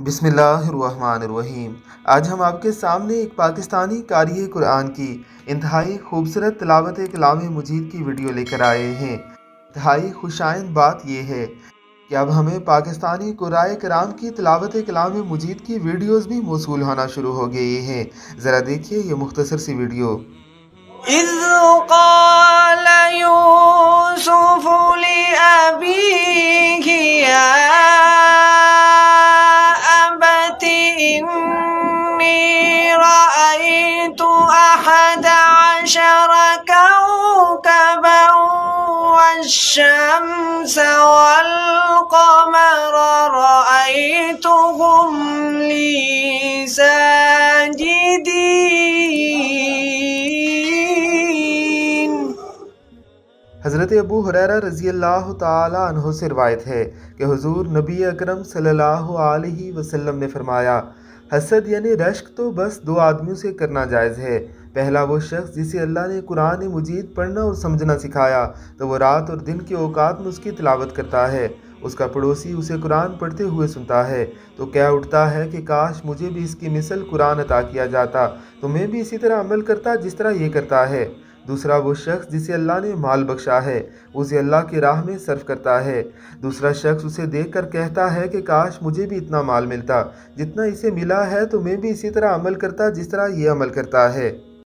بسم اللہ الرحمن الرحیم۔ آج ہم آپ کے سامنے ایک پاکستانی قاری قرآن کی انتہائی خوبصورت تلاوت کلام مجید کی ویڈیو لے کر آئے ہیں۔ انتہائی خوشائند بات یہ ہے کہ اب ہمیں پاکستانی قرآن کرام کی تلاوت کلام مجید کی ویڈیوز بھی موصول ہونا شروع ہو گئی ہیں۔ ذرا دیکھیے یہ مختصر سی ویڈیو۔ أحد عشر كوكبا والشمس والقمر رأيتهم لي ساجدين حضرت ابو حریرہ رضی اللہ تعالی عنہ سے روایت ہے کہ حضور نبی اکرم صلی اللہ علیہ وسلم نے فرمایا حسد یعنی رشک تو بس دو آدمیوں سے کرنا جائز ہے۔ پہلا وہ شخص جسے اللہ نے قرآن مجید پڑھنا اور سمجھنا سکھایا، تو وہ رات اور دن کے اوقات میں اس کی تلاوت کرتا ہے۔ اس کا پڑوسی اسے قرآن پڑھتے ہوئے سنتا ہے، تو کیا اٹھتا ہے کہ کاش مجھے بھی اس کی مثل قرآن عطا کیا جاتا، تو میں بھی اسی طرح عمل کرتا جس طرح یہ کرتا ہے۔ دوسرا وہ شخص جسے اللہ نے مال بخشا ہے، اسے اللہ کی راہ میں صرف کرتا ہے۔ دوسرا شخص اسے دیکھ کر کہتا ہے کہ کاش مجھے بھی اتنا مال ملتا، جتنا اسے ملا ہے تو میں بھی اسی طرح عمل کرتا جس طرح یہ عمل کرتا ہے۔